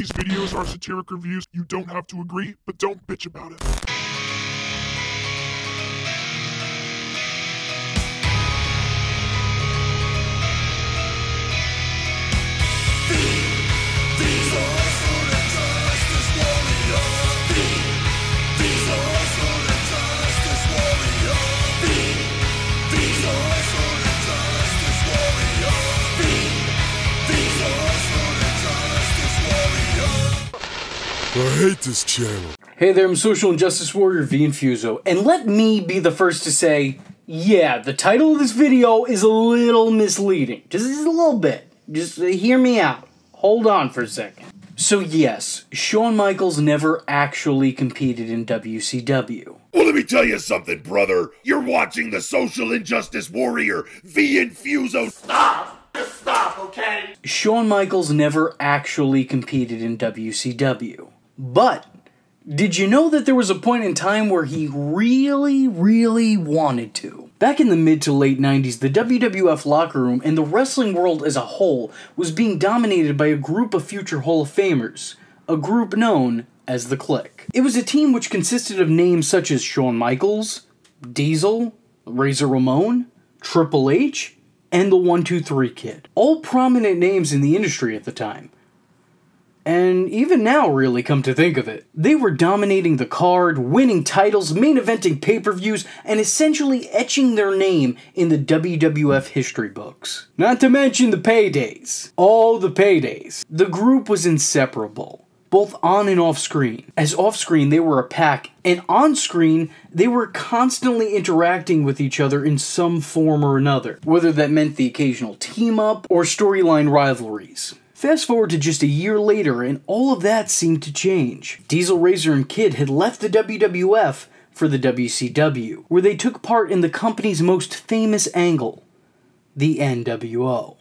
These videos are satiric reviews. You don't have to agree, but don't bitch about it. Hate this channel. Hey there, I'm Social Injustice Warrior Vee Infuso, and let me be the first to say, yeah, the title of this video is a little misleading. Just, just a little bit. Just uh, hear me out. Hold on for a second. So yes, Shawn Michaels never actually competed in WCW. Well, let me tell you something, brother. You're watching the Social Injustice Warrior, Vee Infuso. Stop! Just stop, okay? Shawn Michaels never actually competed in WCW. But did you know that there was a point in time where he really, really wanted to? Back in the mid to late 90s, the WWF locker room and the wrestling world as a whole was being dominated by a group of future Hall of Famers, a group known as the Clique. It was a team which consisted of names such as Shawn Michaels, Diesel, Razor Ramon, Triple H, and the 123 Kid. All prominent names in the industry at the time. And even now, really, come to think of it, they were dominating the card, winning titles, main eventing pay per views, and essentially etching their name in the WWF history books. Not to mention the paydays. All the paydays. The group was inseparable, both on and off screen. As off screen, they were a pack, and on screen, they were constantly interacting with each other in some form or another, whether that meant the occasional team up or storyline rivalries. Fast forward to just a year later, and all of that seemed to change. Diesel Razor and Kid had left the WWF for the WCW, where they took part in the company's most famous angle, the NWO.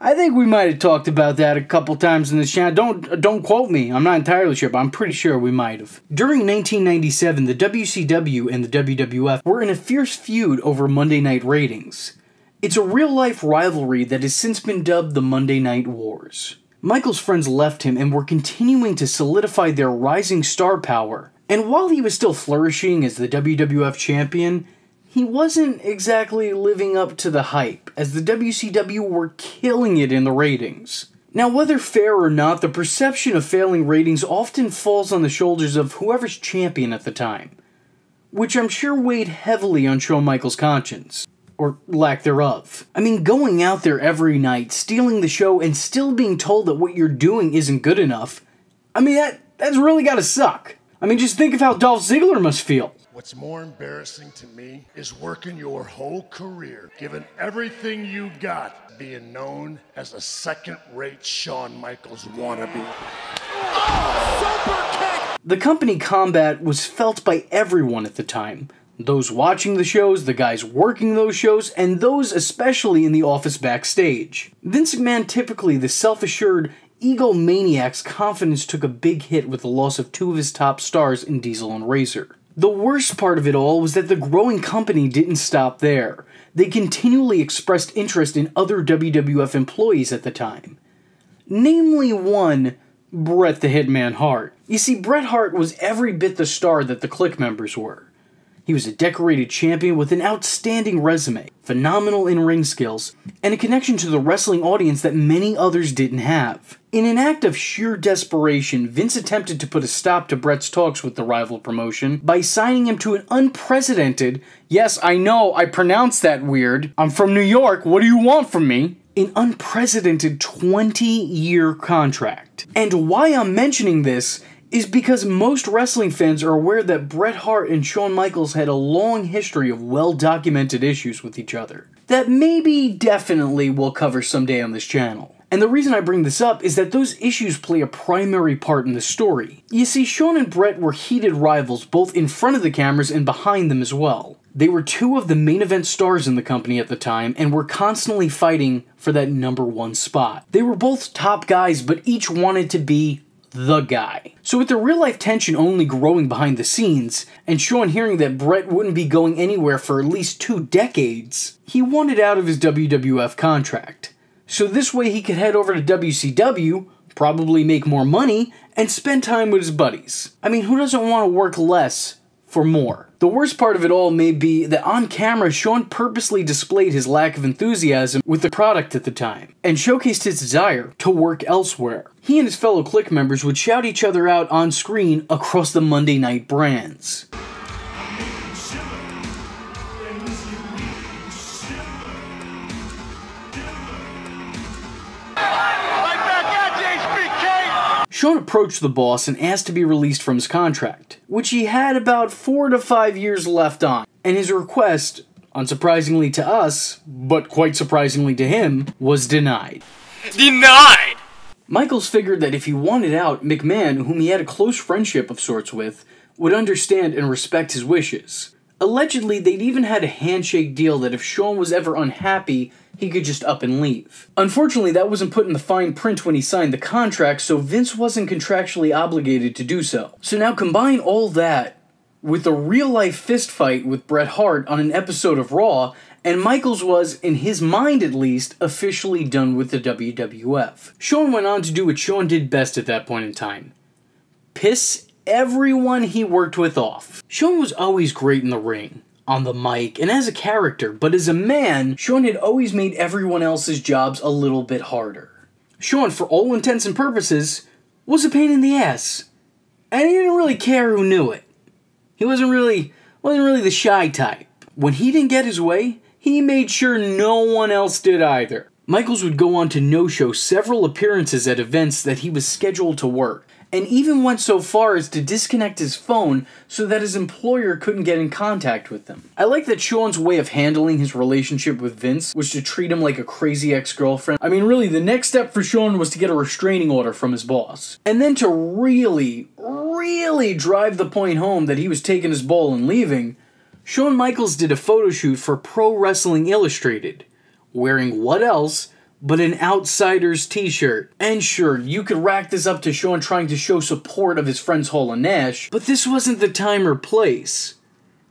I think we might have talked about that a couple times in the channel. Don't don't quote me. I'm not entirely sure, but I'm pretty sure we might have. During 1997, the WCW and the WWF were in a fierce feud over Monday night ratings. It's a real life rivalry that has since been dubbed the Monday Night Wars. Michaels' friends left him and were continuing to solidify their rising star power. And while he was still flourishing as the WWF champion, he wasn't exactly living up to the hype, as the WCW were killing it in the ratings. Now, whether fair or not, the perception of failing ratings often falls on the shoulders of whoever's champion at the time, which I'm sure weighed heavily on Shawn Michaels' conscience or lack thereof. I mean, going out there every night, stealing the show, and still being told that what you're doing isn't good enough. I mean, that that's really gotta suck. I mean, just think of how Dolph Ziggler must feel. What's more embarrassing to me is working your whole career, giving everything you got, being known as a second-rate Shawn Michaels wannabe. Oh, the company combat was felt by everyone at the time, those watching the shows, the guys working those shows, and those especially in the office backstage. Vince McMahon, typically the self assured egomaniac's confidence took a big hit with the loss of two of his top stars in Diesel and Razor. The worst part of it all was that the growing company didn't stop there. They continually expressed interest in other WWF employees at the time. Namely, one, Bret the Hitman Hart. You see, Bret Hart was every bit the star that the Clique members were. He was a decorated champion with an outstanding resume, phenomenal in ring skills, and a connection to the wrestling audience that many others didn't have. In an act of sheer desperation, Vince attempted to put a stop to Bret's talks with the rival promotion by signing him to an unprecedented, yes, I know, I pronounced that weird, I'm from New York, what do you want from me? An unprecedented 20 year contract. And why I'm mentioning this is because most wrestling fans are aware that Bret Hart and Shawn Michaels had a long history of well documented issues with each other. That maybe definitely we'll cover someday on this channel. And the reason I bring this up is that those issues play a primary part in the story. You see, Shawn and Bret were heated rivals both in front of the cameras and behind them as well. They were two of the main event stars in the company at the time and were constantly fighting for that number one spot. They were both top guys, but each wanted to be the guy. So with the real life tension only growing behind the scenes, and Shawn hearing that Bret wouldn't be going anywhere for at least two decades, he wanted out of his WWF contract. So this way he could head over to WCW, probably make more money, and spend time with his buddies. I mean, who doesn't want to work less for more? The worst part of it all may be that on camera, Shawn purposely displayed his lack of enthusiasm with the product at the time, and showcased his desire to work elsewhere. He and his fellow Clique members would shout each other out on screen across the Monday night brands. Shawn approached the boss and asked to be released from his contract, which he had about four to five years left on, and his request, unsurprisingly to us, but quite surprisingly to him, was denied. Denied! Michaels figured that if he wanted out, McMahon, whom he had a close friendship of sorts with, would understand and respect his wishes. Allegedly, they'd even had a handshake deal that if Shawn was ever unhappy, he could just up and leave. Unfortunately, that wasn't put in the fine print when he signed the contract, so Vince wasn't contractually obligated to do so. So now combine all that with a real life fist fight with Bret Hart on an episode of Raw, and Michaels was, in his mind at least, officially done with the WWF. Shawn went on to do what Shawn did best at that point in time piss everyone he worked with off. Shawn was always great in the ring, on the mic, and as a character, but as a man, Shawn had always made everyone else's jobs a little bit harder. Shawn, for all intents and purposes, was a pain in the ass. And he didn't really care who knew it. He wasn't really wasn't really the shy type. When he didn't get his way, he made sure no one else did either. Michaels would go on to no-show several appearances at events that he was scheduled to work, and even went so far as to disconnect his phone so that his employer couldn't get in contact with him. I like that Shawn's way of handling his relationship with Vince was to treat him like a crazy ex girlfriend. I mean, really, the next step for Shawn was to get a restraining order from his boss. And then to really, really drive the point home that he was taking his ball and leaving, Shawn Michaels did a photo shoot for Pro Wrestling Illustrated, wearing what else but an outsider's t-shirt. And sure, you could rack this up to Shawn trying to show support of his friends Hall and Nash, but this wasn't the time or place.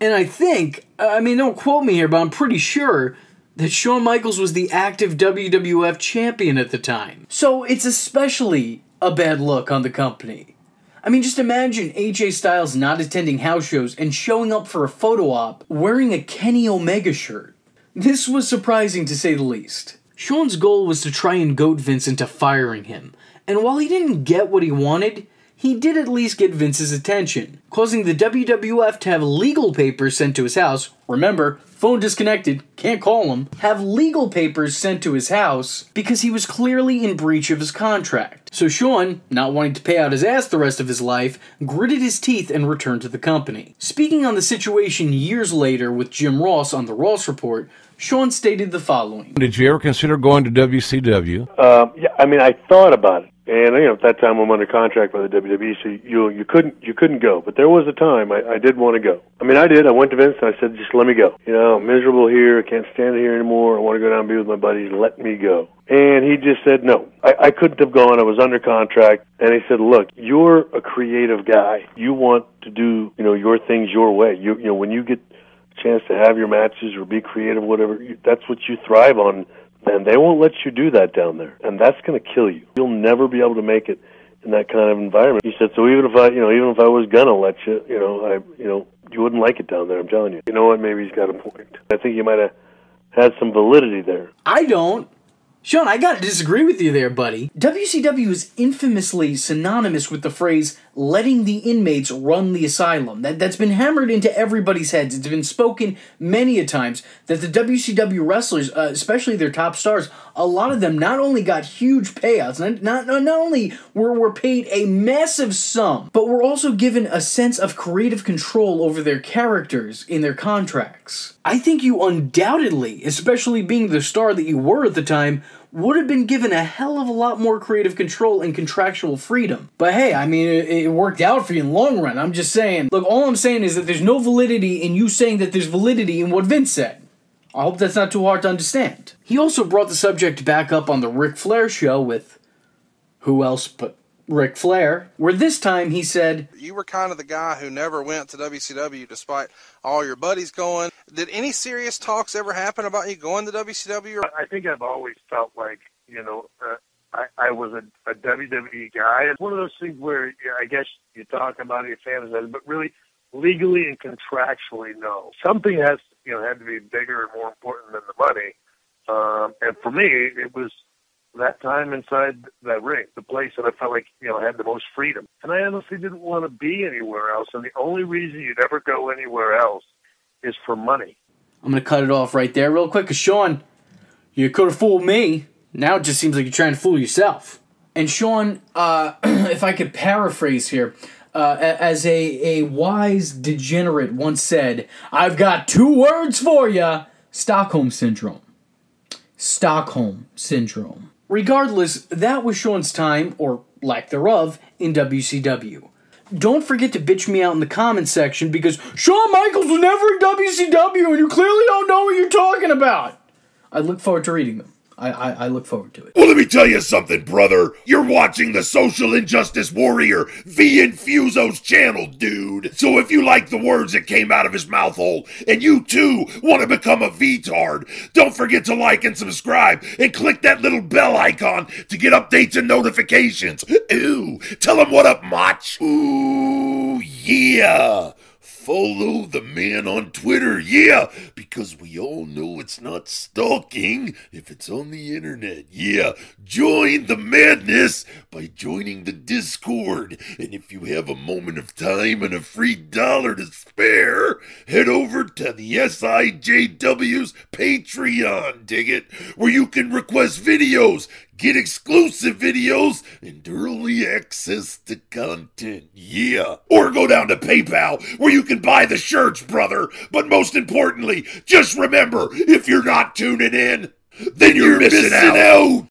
And I think, I mean, don't quote me here, but I'm pretty sure that Shawn Michaels was the active WWF champion at the time. So it's especially a bad look on the company. I mean, just imagine AJ Styles not attending house shows and showing up for a photo op wearing a Kenny Omega shirt. This was surprising to say the least. Shawn's goal was to try and goad Vince into firing him, and while he didn't get what he wanted, he did at least get Vince's attention, causing the WWF to have legal papers sent to his house. Remember, phone disconnected, can't call him. Have legal papers sent to his house because he was clearly in breach of his contract. So Shawn, not wanting to pay out his ass the rest of his life, gritted his teeth and returned to the company. Speaking on the situation years later with Jim Ross on the Ross Report, Shawn stated the following. Did you ever consider going to WCW? Uh, yeah, I mean, I thought about it, and you know, at that time I'm under contract by the WWE, so you you couldn't you couldn't go. But there was a time I, I did want to go. I mean, I did. I went to Vince and I said, just let me go. You know, I'm miserable here. I can't stand it here anymore. I want to go down and be with my buddies. Let me go. And he just said no. I, I couldn't have gone. I was under contract. And he said, look, you're a creative guy. You want to do, you know, your things your way. You, you know, when you get chance to have your matches or be creative, whatever. That's what you thrive on, and they won't let you do that down there, and that's going to kill you. You'll never be able to make it in that kind of environment. He said, so even if I, you know, even if I was gonna let you, you know, I, you know, you wouldn't like it down there. I'm telling you. You know what? Maybe he's got a point. I think he might have had some validity there. I don't. Shawn, I gotta disagree with you there, buddy. WCW is infamously synonymous with the phrase letting the inmates run the asylum. That, that's been hammered into everybody's heads. It's been spoken many a times that the WCW wrestlers, uh, especially their top stars, a lot of them not only got huge payouts, not, not, not only were, were paid a massive sum, but were also given a sense of creative control over their characters in their contracts. I think you undoubtedly, especially being the star that you were at the time, would have been given a hell of a lot more creative control and contractual freedom. But hey, I mean, it, it, worked out for you in the long run. I'm just saying. Look, all I'm saying is that there's no validity in you saying that there's validity in what Vince said. I hope that's not too hard to understand. He also brought the subject back up on the Ric Flair show with who else but Ric Flair, where this time he said, You were kind of the guy who never went to WCW despite all your buddies going. Did any serious talks ever happen about you going to WCW? I think I've always felt like, you know, uh, I, I was a, a WWE guy. It's one of those things where I guess you talk about your fantasize, but really legally and contractually, no. Something has, you know, had to be bigger and more important than the money. Um, and for me, it was that time inside that ring, the place that I felt like, you know, had the most freedom. And I honestly didn't want to be anywhere else. And the only reason you'd ever go anywhere else is for money. I'm gonna cut it off right there, real quick, cause Shawn, you could have fooled me. Now it just seems like you're trying to fool yourself. And Shawn, uh, if I could paraphrase here, uh, as a, a wise degenerate once said, I've got two words for you Stockholm Syndrome. Stockholm Syndrome. Regardless, that was Shawn's time, or lack thereof, in WCW. Don't forget to bitch me out in the comments section because Shawn Michaels was never in WCW and you clearly don't know what you're talking about. I look forward to reading them. I, I, I look forward to it. Well, let me tell you something, brother. You're watching the Social Injustice Warrior Vee Infuso's channel, dude. So if you like the words that came out of his mouth hole and you too want to become a V-tard, don't forget to like and subscribe and click that little bell icon to get updates and notifications. Ooh, tell him what up, Mach. Ooh, yeah. Follow the man on Twitter, yeah, because we all know it's not stalking if it's on the internet, yeah. Join the madness by joining the Discord. And if you have a moment of time and a free dollar to spare, head over to the SIJW's Patreon, dig it, where you can request videos, get exclusive videos, and early access to content. Yeah. Or go down to PayPal where you can buy the shirts, brother. But most importantly, just remember if you're not tuning in, then you're, missing, out.